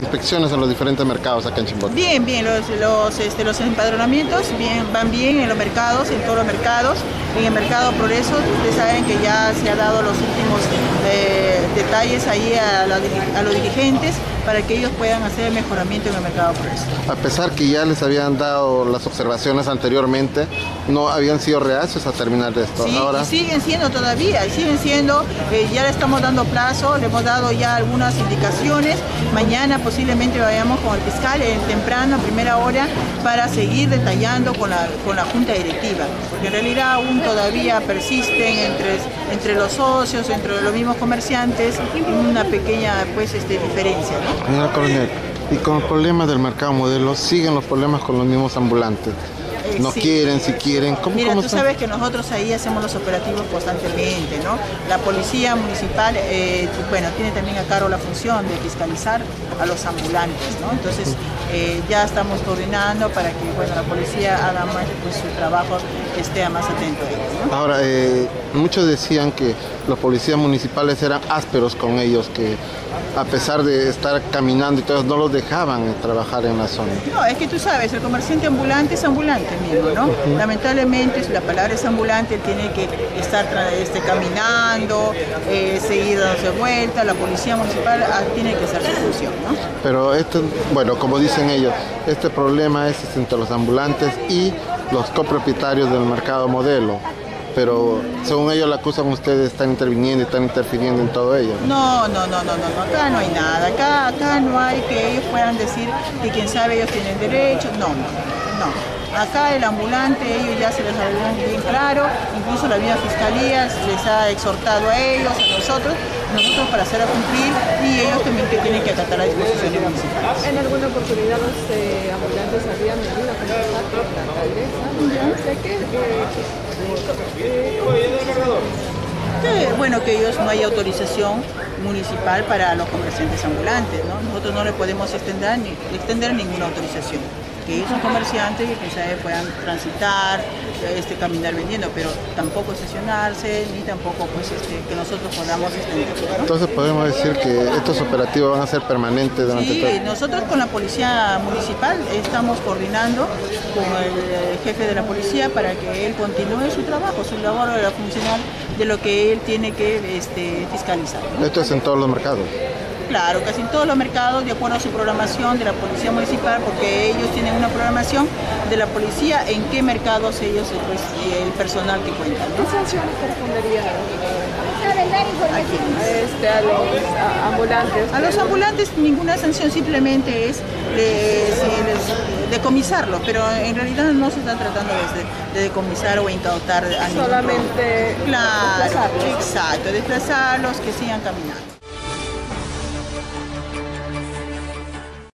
Inspecciones en los diferentes mercados acá en Chimbote. Bien, bien, los, los, este, los empadronamientos bien, van bien en los mercados, en todos los mercados. En el mercado Progreso, ustedes saben que ya se ha dado los últimos eh, detalles ahí a, la, a, los dirigentes para que ellos puedan hacer el mejoramiento en el mercado Progreso. A pesar que ya les habían dado las observaciones anteriormente, no habían sido reacios a terminar esto. Sí, Ahora... y siguen siendo todavía, y siguen siendo, eh, ya le estamos dando plazo, le hemos dado ya algunas indicaciones. Mañana posiblemente vayamos con el fiscal en temprano, a primera hora, para seguir detallando con la, con la junta directiva, porque en realidad aún todavía persisten entre, entre los socios, entre los mismos comerciantes, una pequeña pues, este, diferencia. ¿no? Señora Coronel, y con el problema del mercado modelo, siguen los problemas con los mismos ambulantes. Eh, no sí. quieren, si quieren. ¿Cómo, Mira, cómo tú sabes que nosotros ahí hacemos los operativos constantemente, ¿no? La policía municipal, eh, bueno, tiene también a cargo la función de fiscalizar a los ambulantes, ¿no? Entonces, eh, ya estamos coordinando para que, bueno, la policía haga más pues, su trabajo, esté más atento a ellos, ¿no? Ahora, eh, muchos decían que los policías municipales eran ásperos con ellos, que a pesar de estar caminando y todo, no los dejaban trabajar en la zona. No, es que tú sabes, el comerciante ambulante es ambulante mismo, ¿no? Lamentablemente, si la palabra es ambulante, tiene que estar este, caminando, eh, seguir dándose vuelta, la policía municipal ah, tiene que hacer su función, ¿no? Pero este, bueno, como dicen ellos, este problema es entre los ambulantes y los copropietarios del mercado modelo. Pero según ellos la acusan ustedes están interviniendo y están interfiriendo en todo ello. No, no, no, no, no, no, acá no hay nada, acá, acá no hay que ellos puedan decir que quién sabe ellos tienen derecho, no, no, no. Acá el ambulante, ellos ya se les habló bien claro, incluso la misma fiscalía les ha exhortado a ellos, a nosotros, nosotros para hacer a cumplir y ellos también que tienen que acatar las disposiciones municipales. En alguna oportunidad los eh, ambulantes habían venido a conversar con la alcaldesa. Sé que, Que, bueno, que ellos no hay autorización municipal para los comerciantes ambulantes, ¿no? Nosotros no le podemos extender, ni, extender ninguna autorización. Que ellos son comerciantes y que quizás puedan transitar, este, caminar vendiendo, pero tampoco estacionarse, ni tampoco pues, este, que nosotros podamos extender. ¿no? Entonces podemos decir que estos operativos van a ser permanentes durante Sí, todo. nosotros con la policía municipal estamos coordinando con el eh, jefe de la policía para que él continúe su trabajo, su labor eh, funcional de lo que él tiene que este, fiscalizar. ¿no? Esto es en todos los mercados. Claro, casi en todos los mercados, de acuerdo a su programación de la policía municipal, porque ellos tienen una programación de la policía en qué mercados ellos, pues, y el personal que cuentan. ¿Qué sanciones corresponderían este, a los a- ambulantes? A los ambulantes ninguna sanción, simplemente es de, les- decomisarlo, pero en realidad no se está tratando de, de decomisar o incautar a ningún Solamente Claro, desplazarlos. exacto, desplazarlos, que sigan caminando.